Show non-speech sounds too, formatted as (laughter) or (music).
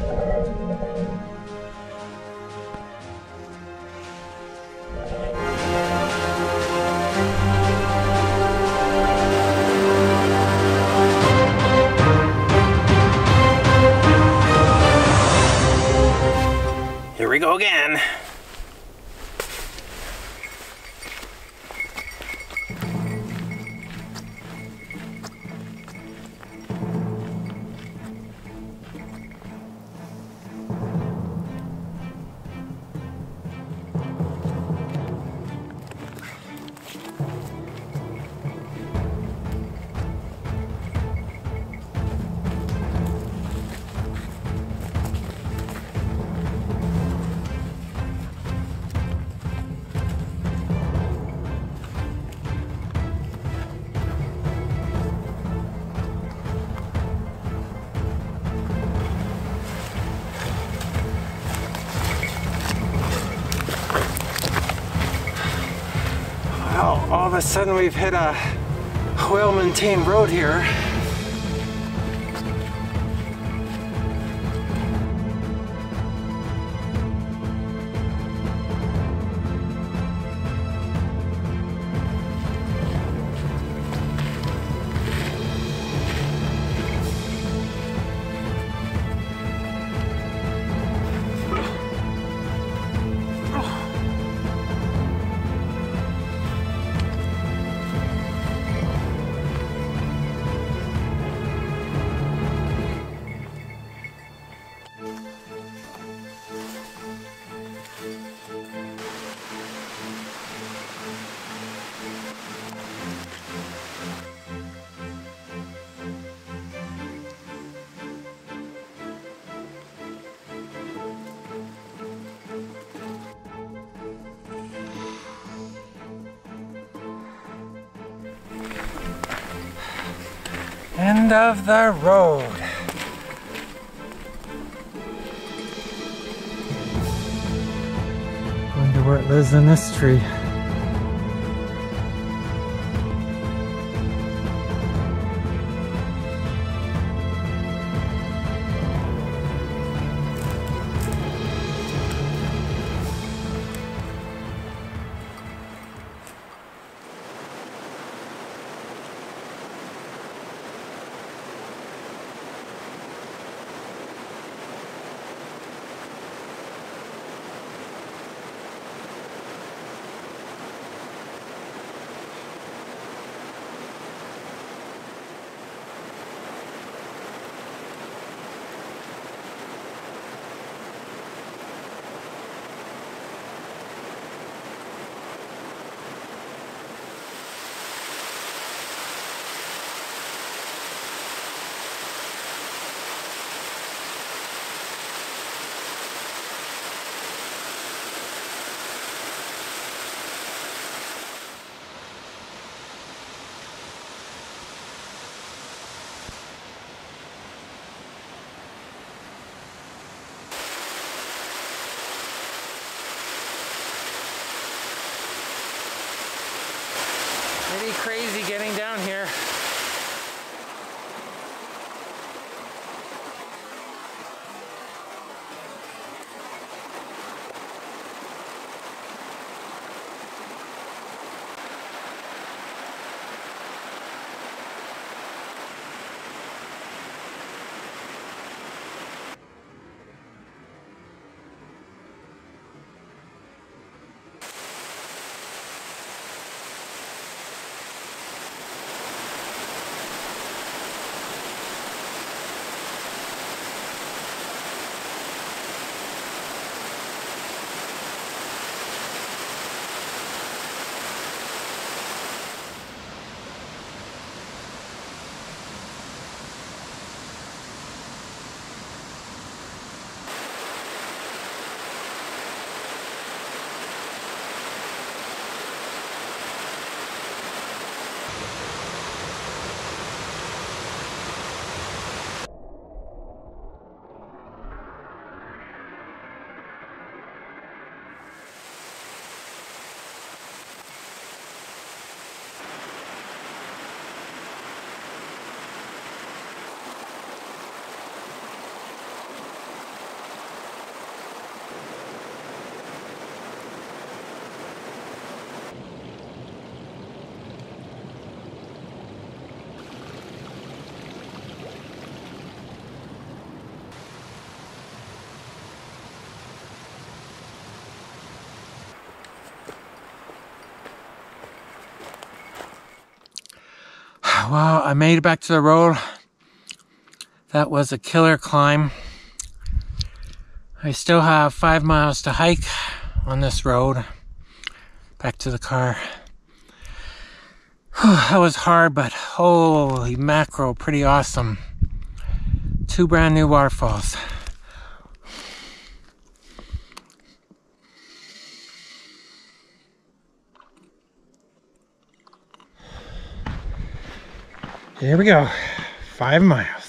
Here we go again. Wow, all of a sudden we've hit a well-maintained road here. End of the road. Wonder where it lives in this tree. Pretty crazy getting down here. Well, I made it back to the road. That was a killer climb. I still have five miles to hike on this road back to the car. (sighs) that was hard, but holy macro, pretty awesome. Two brand new waterfalls. Here we go. Five miles.